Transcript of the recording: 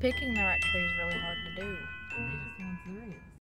picking the right tree is really hard to do.